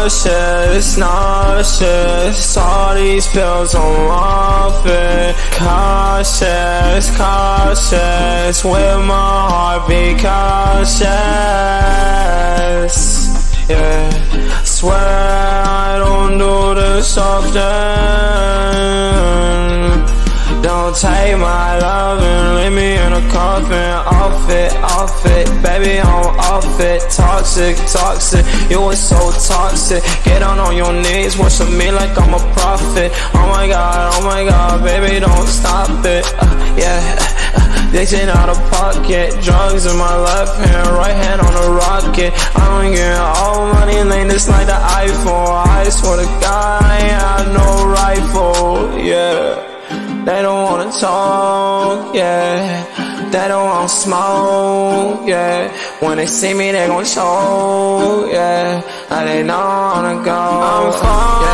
Nauseous, nauseous. All these pills it. Cautious, cautious. With my heart be cautious. Yeah, swear I don't do this often. Don't take my love and leave me in a coffin. Off it, off it, baby, I'm off it. Toxic, toxic, you are so toxic. Get on on your knees, worship me like I'm a prophet. Oh my god, oh my god, baby, don't stop it. Uh, yeah. Addiction out of pocket, drugs in my left hand, right hand on a rocket. I'm getting all money, lane this like the iPhone. I swear to God, wanna talk, yeah. They don't want smoke, yeah. When they see me, they gon' choke, yeah. I they know I wanna go. I'm falling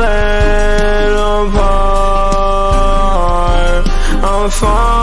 yeah. apart. I'm falling.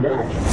Commander.